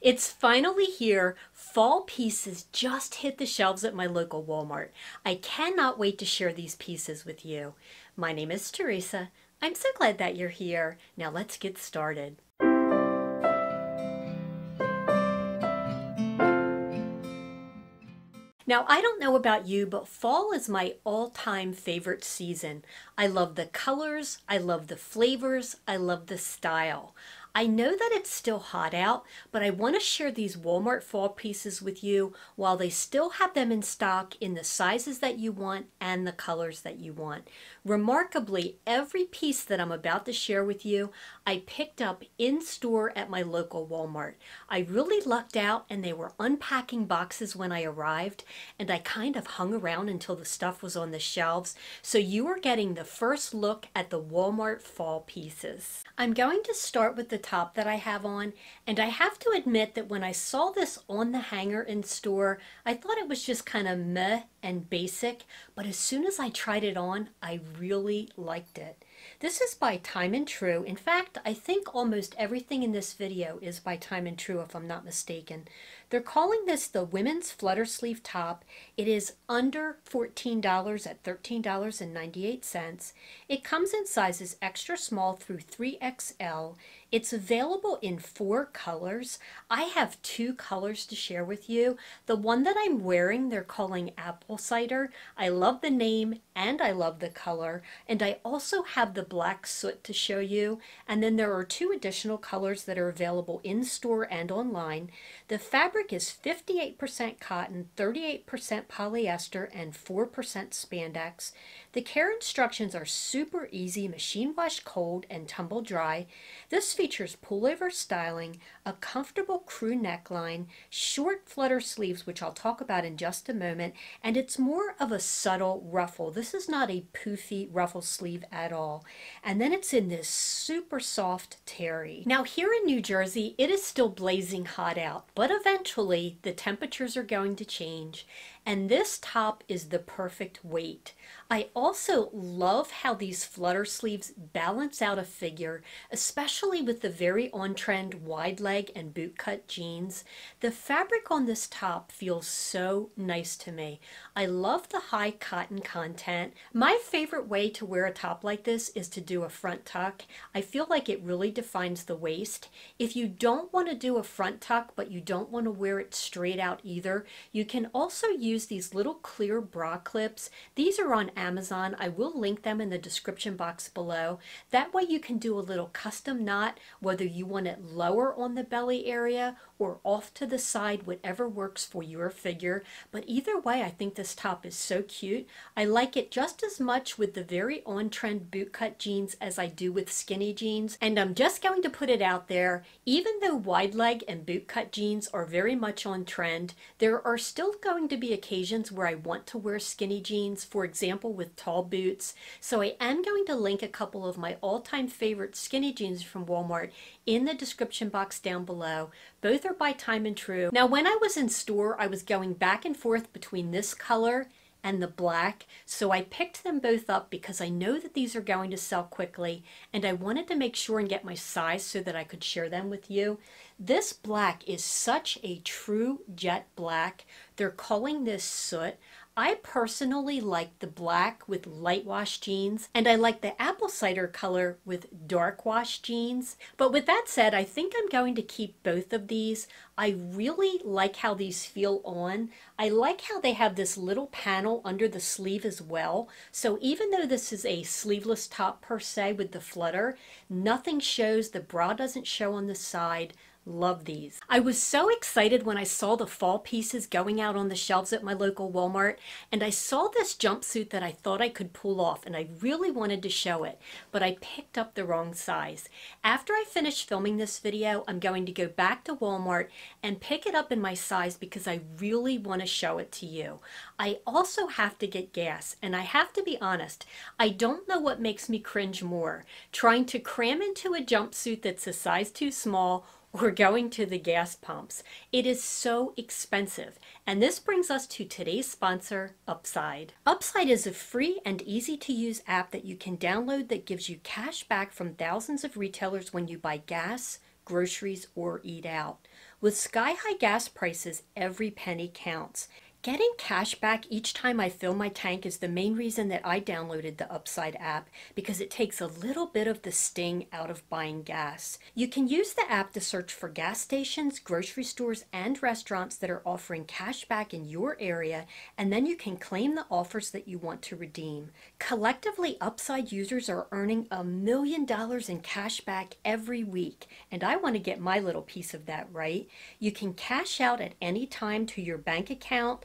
It's finally here. Fall pieces just hit the shelves at my local Walmart. I cannot wait to share these pieces with you. My name is Theresa. I'm so glad that you're here. Now let's get started. Now, I don't know about you, but fall is my all time favorite season. I love the colors, I love the flavors, I love the style. I know that it's still hot out, but I want to share these Walmart fall pieces with you while they still have them in stock in the sizes that you want and the colors that you want. Remarkably, every piece that I'm about to share with you, I picked up in store at my local Walmart. I really lucked out and they were unpacking boxes when I arrived, and I kind of hung around until the stuff was on the shelves. So you are getting the first look at the Walmart fall pieces. I'm going to start with the top that I have on. And I have to admit that when I saw this on the hanger in store, I thought it was just kind of meh and basic. But as soon as I tried it on, I really liked it. This is by Time and Tru. In fact, I think almost everything in this video is by Time and Tru, if I'm not mistaken. They're calling this the women's flutter sleeve top. It is under $14 at $13.98. It comes in sizes extra small through 3XL. It's available in four colors. I have two colors to share with you. The one that I'm wearing, they're calling apple cider. I love the name and I love the color. And I also have the black soot to show you. And then there are two additional colors that are available in store and online. The fabric is 58% cotton, 38% polyester, and 4% spandex. The care instructions are super easy, machine wash cold, and tumble dry. This features pullover styling, a comfortable crew neckline, short flutter sleeves, which I'll talk about in just a moment, and it's more of a subtle ruffle. This is not a poofy ruffle sleeve at all. And then it's in this super soft terry. Now here in New Jersey, it is still blazing hot out, but eventually the temperatures are going to change and this top is the perfect weight. I also love how these flutter sleeves balance out a figure, especially with the very on-trend wide leg and boot cut jeans. The fabric on this top feels so nice to me. I love the high cotton content. My favorite way to wear a top like this is to do a front tuck. I feel like it really defines the waist. If you don't want to do a front tuck, but you don't want to wear it straight out either, you can also use use these little clear bra clips. These are on Amazon. I will link them in the description box below. That way you can do a little custom knot, whether you want it lower on the belly area or off to the side, whatever works for your figure. But either way, I think this top is so cute. I like it just as much with the very on-trend bootcut jeans as I do with skinny jeans. And I'm just going to put it out there, even though wide leg and bootcut jeans are very much on trend, there are still going to be occasions where I want to wear skinny jeans, for example with tall boots. So I am going to link a couple of my all-time favorite skinny jeans from Walmart in the description box down below. Both are by Time and Tru. Now when I was in store, I was going back and forth between this color and the black. So I picked them both up because I know that these are going to sell quickly and I wanted to make sure and get my size so that I could share them with you. This black is such a true jet black. They're calling this soot. I personally like the black with light wash jeans and I like the apple cider color with dark wash jeans. But with that said, I think I'm going to keep both of these. I really like how these feel on. I like how they have this little panel under the sleeve as well. So even though this is a sleeveless top per se with the flutter, nothing shows, the bra doesn't show on the side. Love these. I was so excited when I saw the fall pieces going out on the shelves at my local Walmart and I saw this jumpsuit that I thought I could pull off and I really wanted to show it, but I picked up the wrong size. After I finish filming this video, I'm going to go back to Walmart and pick it up in my size because I really want to show it to you. I also have to get gas and I have to be honest, I don't know what makes me cringe more, trying to cram into a jumpsuit that's a size too small or going to the gas pumps. It is so expensive. And this brings us to today's sponsor, Upside. Upside is a free and easy to use app that you can download that gives you cash back from thousands of retailers when you buy gas, groceries, or eat out. With sky high gas prices, every penny counts. Getting cash back each time I fill my tank is the main reason that I downloaded the Upside app because it takes a little bit of the sting out of buying gas. You can use the app to search for gas stations, grocery stores, and restaurants that are offering cash back in your area, and then you can claim the offers that you want to redeem. Collectively, Upside users are earning a million dollars in cash back every week, and I want to get my little piece of that right. You can cash out at any time to your bank account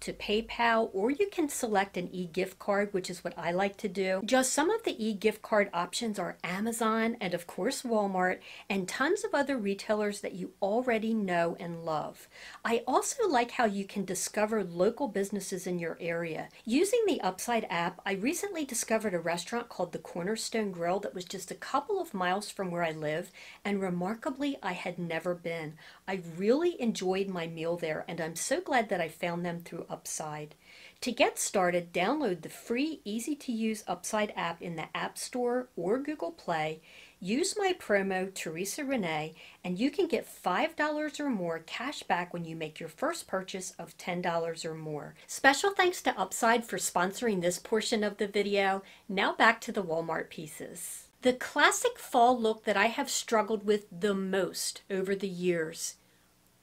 to PayPal, or you can select an e-gift card, which is what I like to do. Just some of the e-gift card options are Amazon and of course Walmart and tons of other retailers that you already know and love. I also like how you can discover local businesses in your area. Using the Upside app, I recently discovered a restaurant called the Cornerstone Grill that was just a couple of miles from where I live, and remarkably, I had never been. I really enjoyed my meal there, and I'm so glad that I found them through Upside. To get started, download the free, easy to use Upside app in the App Store or Google Play. Use my promo Theresa Rene, and you can get $5 or more cash back when you make your first purchase of $10 or more. Special thanks to Upside for sponsoring this portion of the video. Now back to the Walmart pieces. The classic fall look that I have struggled with the most over the years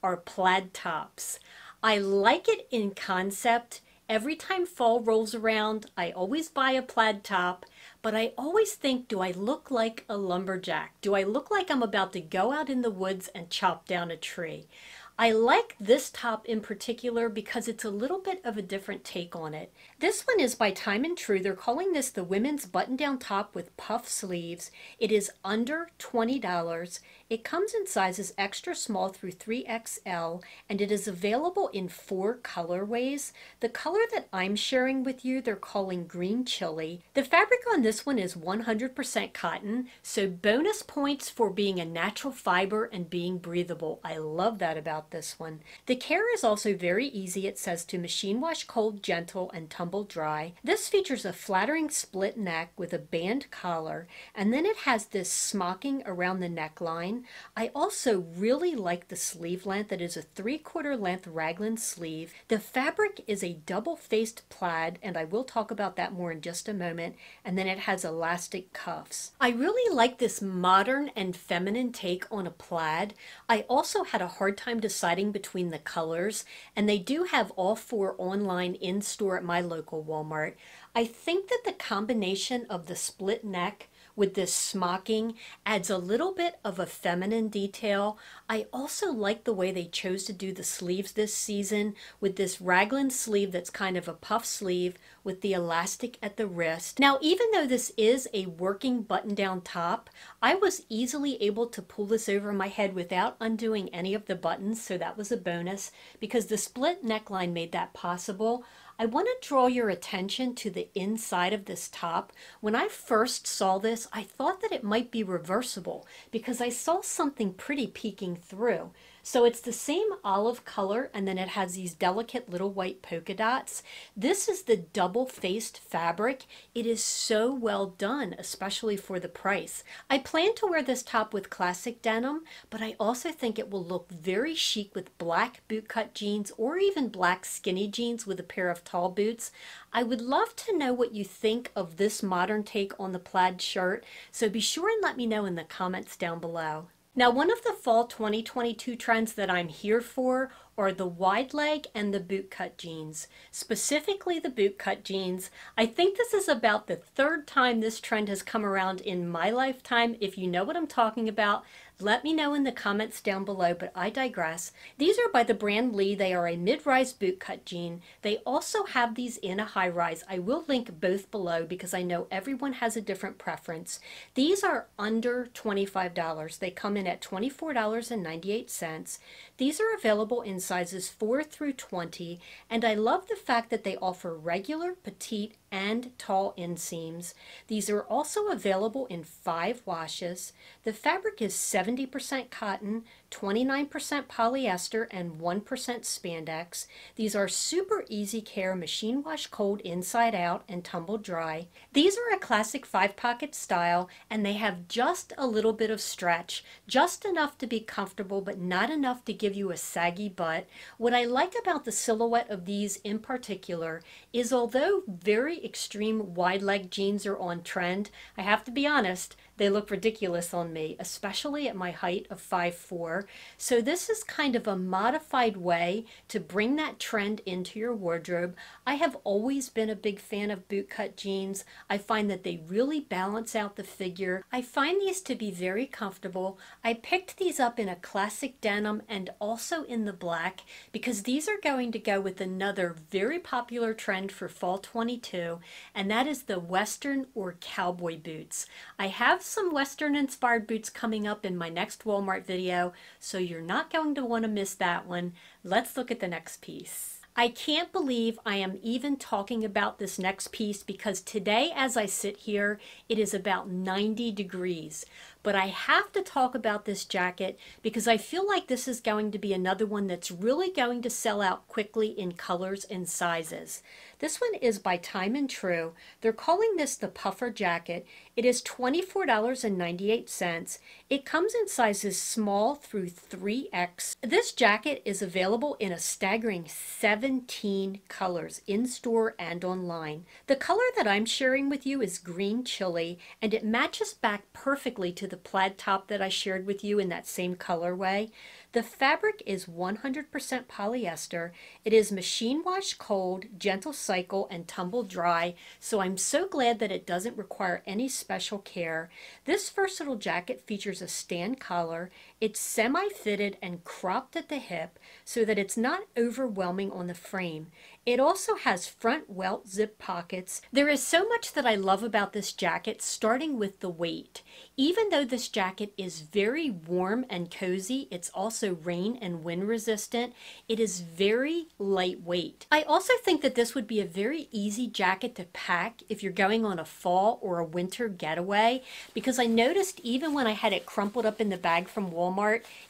are plaid tops. I like it in concept. Every time fall rolls around, I always buy a plaid top, but I always think, do I look like a lumberjack? Do I look like I'm about to go out in the woods and chop down a tree? I like this top in particular because it's a little bit of a different take on it. This one is by Time and Tru. They're calling this the women's button-down top with puff sleeves. It is under $20. It comes in sizes extra small through 3XL and it is available in four colorways. The color that I'm sharing with you, they're calling green chili. The fabric on this one is 100% cotton, so bonus points for being a natural fiber and being breathable. I love that about about this one. The care is also very easy. It says to machine wash cold, gentle, and tumble dry. This features a flattering split neck with a band collar, and then it has this smocking around the neckline. I also really like the sleeve length. It is a three-quarter length raglan sleeve. The fabric is a double-faced plaid, and I will talk about that more in just a moment, and then it has elastic cuffs. I really like this modern and feminine take on a plaid. I also had a hard time deciding between the colors, and they do have all four online in store at my local Walmart. I think that the combination of the split neck with this smocking adds a little bit of a feminine detail. I also like the way they chose to do the sleeves this season with this raglan sleeve that's kind of a puff sleeve with the elastic at the wrist. Now, even though this is a working button-down top, I was easily able to pull this over my head without undoing any of the buttons, so that was a bonus because the split neckline made that possible. I want to draw your attention to the inside of this top. When I first saw this, I thought that it might be reversible because I saw something pretty peeking through. So it's the same olive color and then it has these delicate little white polka dots. This is the double-faced fabric. It is so well done, especially for the price. I plan to wear this top with classic denim, but I also think it will look very chic with black bootcut jeans or even black skinny jeans with a pair of tall boots. I would love to know what you think of this modern take on the plaid shirt, so be sure and let me know in the comments down below. Now, one of the fall 2022 trends that I'm here for are the wide leg and the bootcut jeans, specifically the bootcut jeans. I think this is about the third time this trend has come around in my lifetime. If you know what I'm talking about, let me know in the comments down below, but I digress. These are by the brand Lee. They are a mid-rise bootcut jean. They also have these in a high-rise. I will link both below because I know everyone has a different preference. These are under $25. They come in at $24.98. These are available in sizes 4 through 20, and I love the fact that they offer regular, petite, and tall inseams. These are also available in five washes. The fabric is 70% cotton, 29% polyester and 1% spandex. These are super easy care machine wash cold inside out and tumble dry. These are a classic five pocket style and they have just a little bit of stretch, just enough to be comfortable but not enough to give you a saggy butt. What I like about the silhouette of these in particular is although very extreme wide leg jeans are on trend, I have to be honest, they look ridiculous on me, especially at my height of 5'4". So this is kind of a modified way to bring that trend into your wardrobe. I have always been a big fan of bootcut jeans. I find that they really balance out the figure. I find these to be very comfortable. I picked these up in a classic denim and also in the black because these are going to go with another very popular trend for fall 22 and that is the western or cowboy boots. I have some Western inspired boots coming up in my next Walmart video, so you're not going to want to miss that one. Let's look at the next piece. I can't believe I am even talking about this next piece because today as I sit here, it is about 90 degrees. But I have to talk about this jacket because I feel like this is going to be another one that's really going to sell out quickly in colors and sizes. This one is by Time and Tru. They're calling this the puffer jacket. It is $24.98. It comes in sizes small through 3X. This jacket is available in a staggering 17 colors in store and online. The color that I'm sharing with you is green chili and it matches back perfectly to the plaid top that I shared with you in that same colorway. The fabric is 100% polyester. It is machine wash cold, gentle cycle, and tumble dry, so I'm so glad that it doesn't require any special care. This versatile jacket features a stand collar. It's semi-fitted and cropped at the hip so that it's not overwhelming on the frame. It also has front welt zip pockets. There is so much that I love about this jacket, starting with the weight. Even though this jacket is very warm and cozy, it's also rain and wind resistant. It is very lightweight. I also think that this would be a very easy jacket to pack if you're going on a fall or a winter getaway because I noticed even when I had it crumpled up in the bag from Walmart,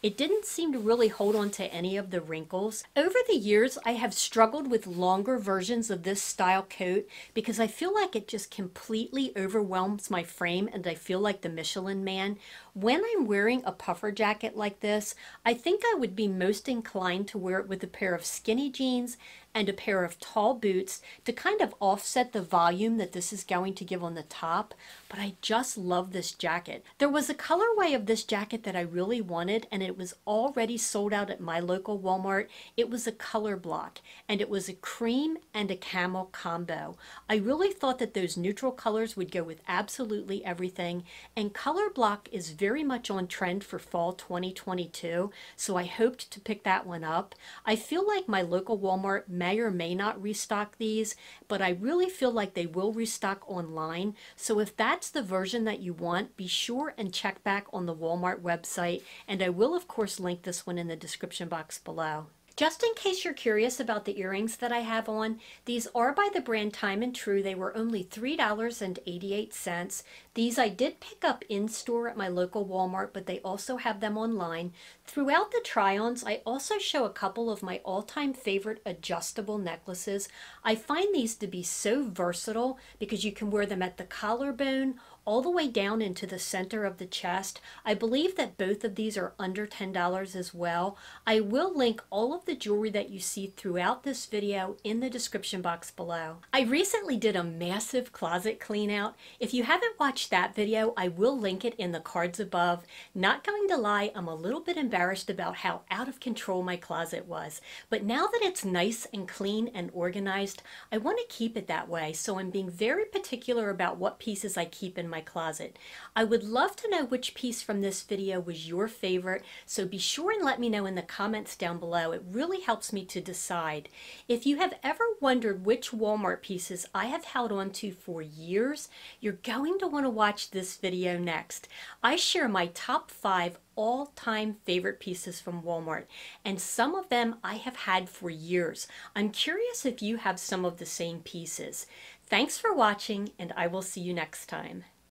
it didn't seem to really hold on to any of the wrinkles. Over the years, I have struggled with longer versions of this style coat because I feel like it just completely overwhelms my frame and I feel like the Michelin man. When I'm wearing a puffer jacket like this, I think I would be most inclined to wear it with a pair of skinny jeans and a pair of tall boots to kind of offset the volume that this is going to give on the top. But I just love this jacket. There was a colorway of this jacket that I really wanted and it was already sold out at my local Walmart. It was a color block and it was a cream and a camel combo. I really thought that those neutral colors would go with absolutely everything and color block is very much on trend for fall 2022 so I hoped to pick that one up. I feel like my local Walmart may or may not restock these, but I really feel like they will restock online. So if that's the version that you want, be sure and check back on the Walmart website. And I will, of course, link this one in the description box below. Just in case you're curious about the earrings that I have on, these are by the brand Time and Tru. They were only $3.88. These I did pick up in store at my local Walmart, but they also have them online. Throughout the try-ons, I also show a couple of my all-time favorite adjustable necklaces. I find these to be so versatile because you can wear them at the collarbone all the way down into the center of the chest. I believe that both of these are under $10 as well. I will link all of the jewelry that you see throughout this video in the description box below. I recently did a massive closet clean out. If you haven't watched that video, I will link it in the cards above. Not going to lie, I'm a little bit embarrassed about how out of control my closet was. But now that it's nice and clean and organized, I want to keep it that way. So I'm being very particular about what pieces I keep in my my closet. I would love to know which piece from this video was your favorite, so be sure and let me know in the comments down below. It really helps me to decide. If you have ever wondered which Walmart pieces I have held on to for years, you're going to want to watch this video next. I share my top five all-time favorite pieces from Walmart and some of them I have had for years. I'm curious if you have some of the same pieces. Thanks for watching and I will see you next time.